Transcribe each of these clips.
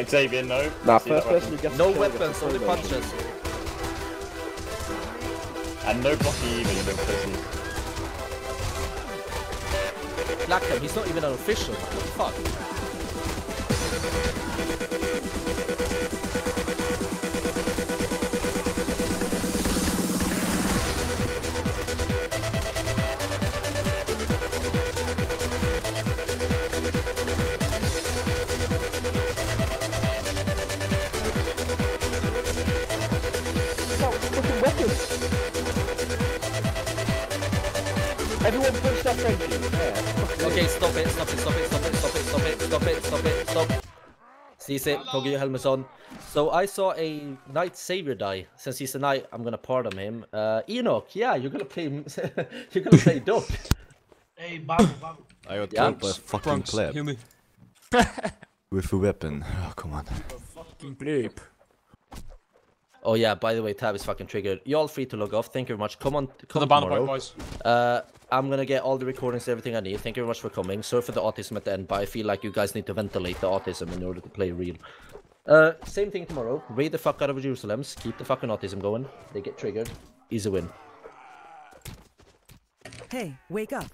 Xavier, no. Nah, first person who gets No the kill weapons, the only punches. And no blocking either, you little pussy. Blackham, he's not even an official. What the fuck? Everyone punch that Frenchie. Yeah. Okay, stop it, stop it, stop it, stop it, stop it, stop it, stop it, stop it, stop. Cisse, Put your helmets on. So I saw a Knight Savior die. Since he's a knight, I'm gonna pardon him. Uh, Enoch, yeah, you're gonna play. you're gonna play Doc. Hey, Babu, Babu. I got Yeah. killed by a fucking Bronx, clap me. with a weapon. Oh, come on. Fucking bleep. Oh yeah, by the way, Tab is fucking triggered. You're all free to log off. Thank you very much. Come on, To come the banner tomorrow. point, boys. Uh, I'm gonna get all the recordings, everything I need. Thank you very much for coming. Sorry for the autism at the end, but I feel like you guys need to ventilate the autism in order to play real. Uh, same thing tomorrow. Raid the fuck out of Jerusalems. Keep the fucking autism going. They get triggered. Easy win. Hey, wake up.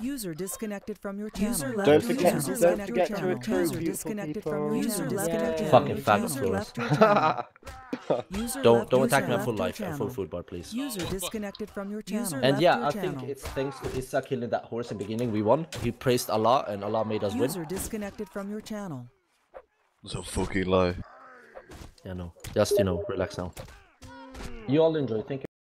User disconnected from your channel. User Don't forget- don't forget to recruit User disconnected people. from your User channel. disconnected User Fucking left faggot your Flores. channel. User Don't don't attack me at full life, at full food bar, please. User disconnected from your channel. And yeah, your I think it's thanks to Issa killing that horse in the beginning. We won. He praised Allah, and Allah made us win. User disconnected from your channel. That's a fucking lie. Yeah, no. Just you know, relax now. You all enjoy. Thank you.